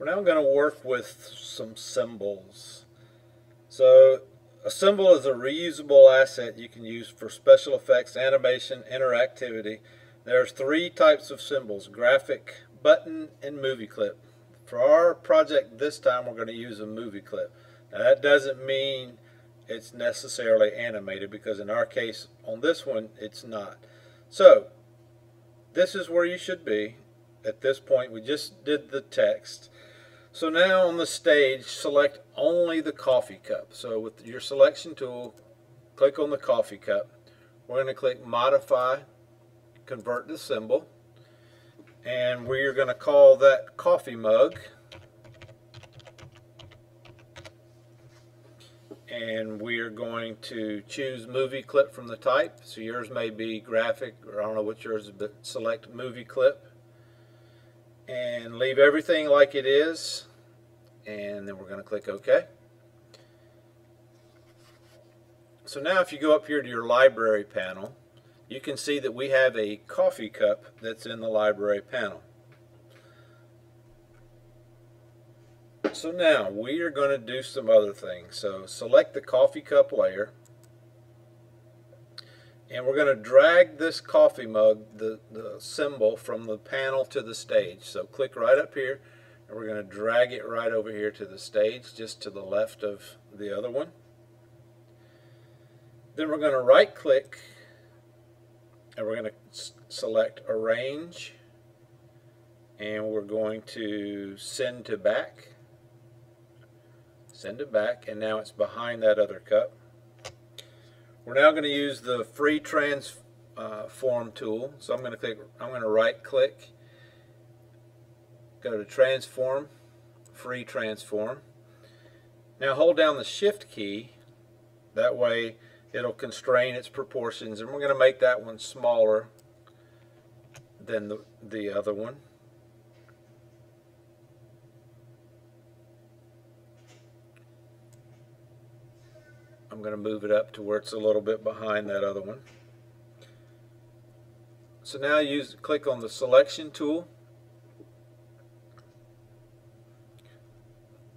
We're now going to work with some symbols. So a symbol is a reusable asset you can use for special effects, animation, interactivity. There's three types of symbols, graphic, button, and movie clip. For our project this time we're going to use a movie clip. Now that doesn't mean it's necessarily animated because in our case on this one it's not. So this is where you should be at this point. We just did the text. So now on the stage, select only the coffee cup. So with your selection tool, click on the coffee cup. We're going to click Modify, Convert to Symbol, and we're going to call that coffee mug. And we are going to choose movie clip from the type. So yours may be graphic, or I don't know what yours is, but select movie clip and leave everything like it is and then we're going to click OK. So now if you go up here to your library panel you can see that we have a coffee cup that's in the library panel. So now we are going to do some other things. So select the coffee cup layer and we're going to drag this coffee mug, the, the symbol, from the panel to the stage. So click right up here, and we're going to drag it right over here to the stage, just to the left of the other one. Then we're going to right click, and we're going to select Arrange, and we're going to Send to Back. Send it back, and now it's behind that other cup. We're now going to use the free transform uh, tool. So I'm going to click, I'm going to right click, go to transform, free transform. Now hold down the shift key, that way it'll constrain its proportions and we're going to make that one smaller than the, the other one. I'm going to move it up to where it's a little bit behind that other one. So now use click on the selection tool.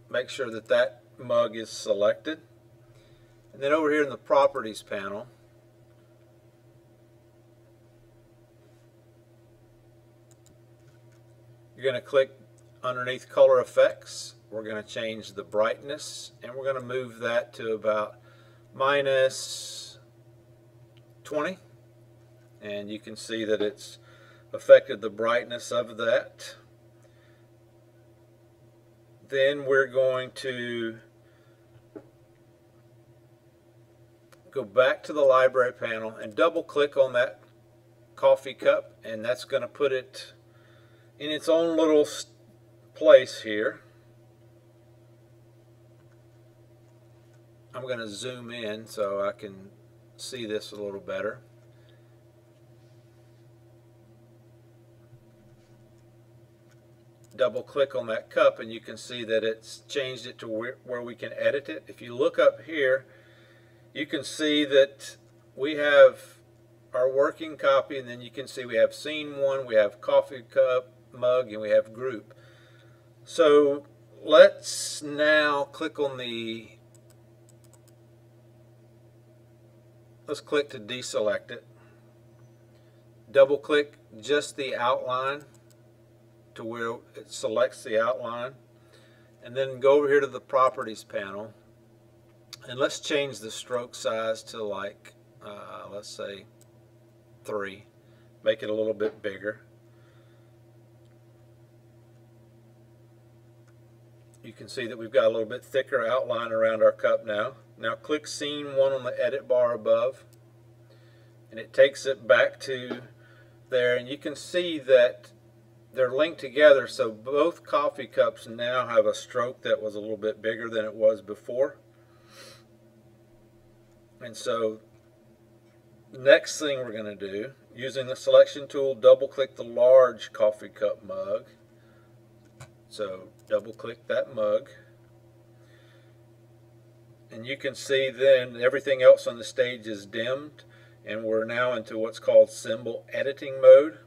Make sure that that mug is selected. And then over here in the properties panel, you're going to click underneath color effects. We're going to change the brightness and we're going to move that to about minus 20 and you can see that it's affected the brightness of that. Then we're going to go back to the library panel and double click on that coffee cup and that's going to put it in its own little place here I'm going to zoom in so I can see this a little better. Double click on that cup and you can see that it's changed it to where, where we can edit it. If you look up here, you can see that we have our working copy and then you can see we have scene one, we have coffee cup, mug, and we have group. So let's now click on the Let's click to deselect it. Double click just the outline to where it selects the outline. And then go over here to the properties panel. And let's change the stroke size to like, uh, let's say, 3. Make it a little bit bigger. You can see that we've got a little bit thicker outline around our cup now. Now click scene 1 on the edit bar above and it takes it back to there. And you can see that they're linked together. So both coffee cups now have a stroke that was a little bit bigger than it was before. And so next thing we're going to do using the selection tool double click the large coffee cup mug. So double click that mug. And you can see then everything else on the stage is dimmed and we're now into what's called symbol editing mode.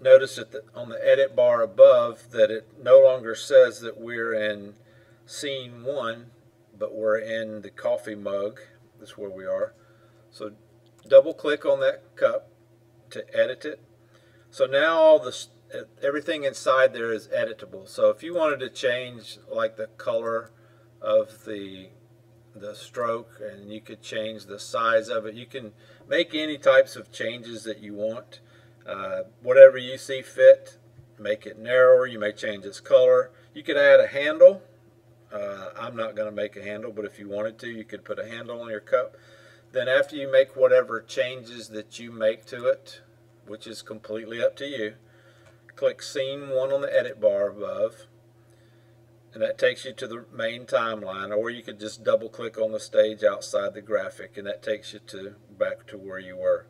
notice that the, on the edit bar above that it no longer says that we're in scene one, but we're in the coffee mug. That's where we are. So double click on that cup to edit it. So now all the everything inside there is editable. So if you wanted to change like the color of the the stroke and you could change the size of it, you can make any types of changes that you want. Uh, whatever you see fit, make it narrower. You may change its color. You could add a handle. Uh, I'm not going to make a handle, but if you wanted to, you could put a handle on your cup. Then after you make whatever changes that you make to it, which is completely up to you, click Scene 1 on the edit bar above, and that takes you to the main timeline, or you could just double click on the stage outside the graphic, and that takes you to back to where you were.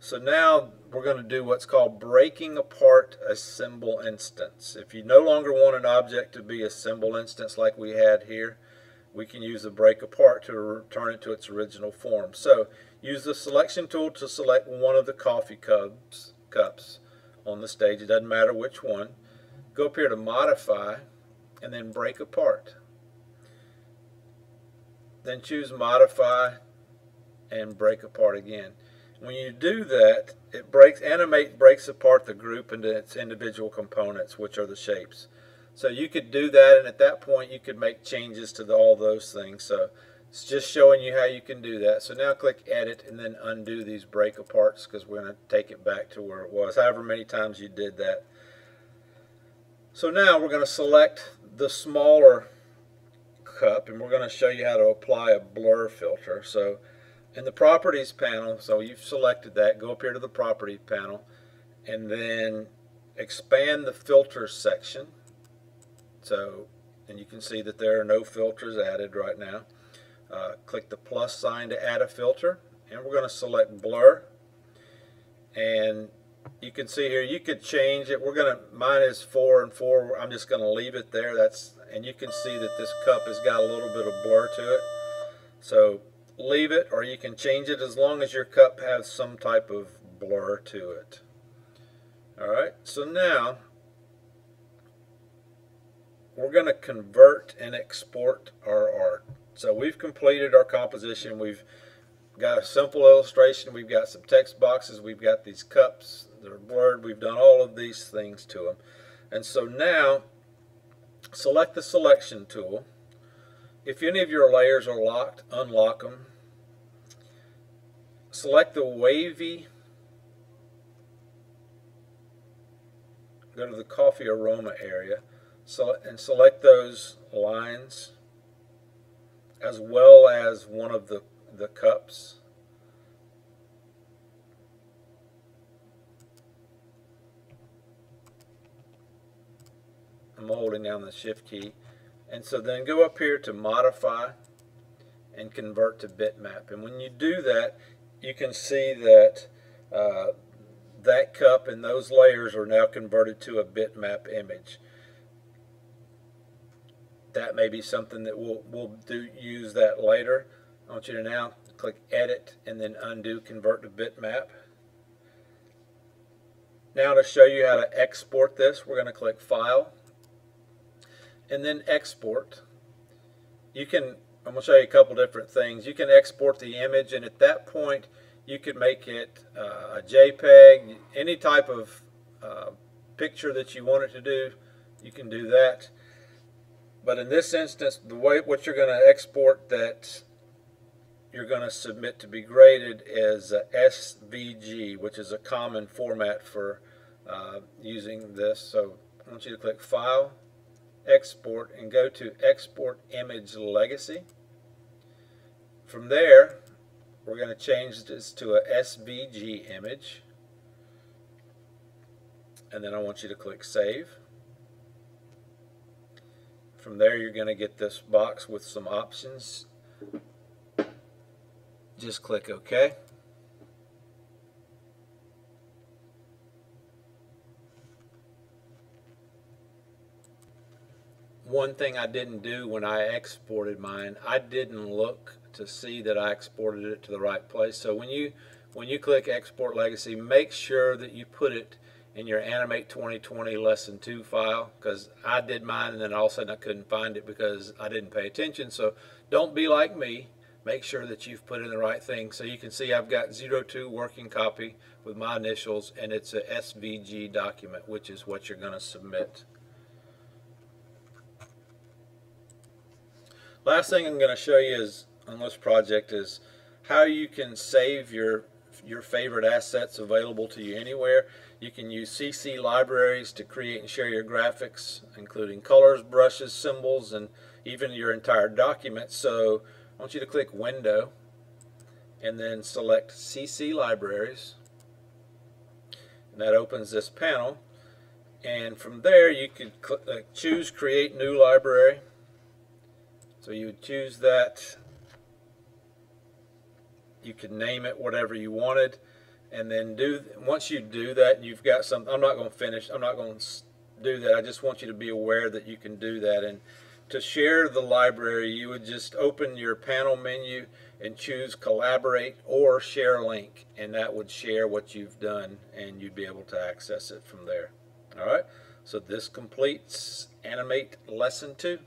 So now we're going to do what's called breaking apart a symbol instance. If you no longer want an object to be a symbol instance like we had here, we can use the break apart to return it to its original form. So use the selection tool to select one of the coffee cups, cups on the stage. It doesn't matter which one. Go up here to modify and then break apart. Then choose modify and break apart again. When you do that, it breaks animate breaks apart the group into its individual components, which are the shapes. So you could do that, and at that point you could make changes to the, all those things. So it's just showing you how you can do that. So now click Edit and then undo these break aparts because we're going to take it back to where it was, however many times you did that. So now we're going to select the smaller cup and we're going to show you how to apply a blur filter. So in the Properties panel, so you've selected that, go up here to the Property panel and then expand the Filters section so, and you can see that there are no filters added right now. Uh, click the plus sign to add a filter, and we're going to select blur. And you can see here, you could change it. We're going to, mine is four and four. I'm just going to leave it there. That's, and you can see that this cup has got a little bit of blur to it. So leave it, or you can change it as long as your cup has some type of blur to it. All right, so now we're going to convert and export our art. So we've completed our composition. We've got a simple illustration. We've got some text boxes. We've got these cups blurred. We've done all of these things to them. And so now, select the selection tool. If any of your layers are locked, unlock them. Select the wavy, go to the coffee aroma area so, and select those lines as well as one of the, the cups. I'm holding down the shift key. And so then go up here to modify and convert to bitmap. And when you do that, you can see that uh, that cup and those layers are now converted to a bitmap image that may be something that we'll, we'll do use that later. I want you to now click edit and then undo convert to bitmap. Now to show you how to export this, we're going to click file and then export. You can, I'm going to show you a couple different things. You can export the image and at that point you can make it uh, a JPEG, any type of uh, picture that you want it to do, you can do that. But in this instance, the way what you're going to export that you're going to submit to be graded is a SVG, which is a common format for uh, using this. So I want you to click File, Export, and go to Export Image Legacy. From there, we're going to change this to a SVG image. And then I want you to click Save. From there you're going to get this box with some options. Just click OK. One thing I didn't do when I exported mine, I didn't look to see that I exported it to the right place. So when you when you click export legacy, make sure that you put it in your Animate 2020 Lesson 2 file because I did mine and then all of a sudden I couldn't find it because I didn't pay attention. So don't be like me. Make sure that you've put in the right thing. So you can see I've got 02 working copy with my initials and it's a SVG document, which is what you're going to submit. Last thing I'm going to show you is on this project is how you can save your your favorite assets available to you anywhere. You can use CC libraries to create and share your graphics, including colors, brushes, symbols, and even your entire document. So I want you to click Window and then select CC Libraries. And that opens this panel. And from there you could uh, choose Create New Library. So you would choose that. You could name it whatever you wanted and then do once you do that you've got some I'm not going to finish I'm not going to do that. I just want you to be aware that you can do that. And to share the library you would just open your panel menu and choose collaborate or share link and that would share what you've done and you'd be able to access it from there. All right? So this completes animate lesson 2